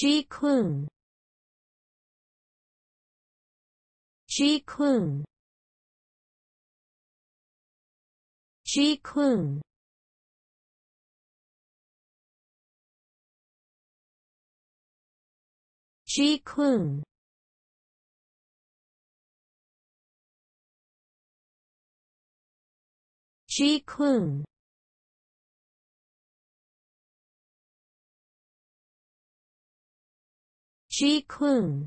Ji-kun Ji-kun Ji-kun Ji-kun Ji-kun Ji-kun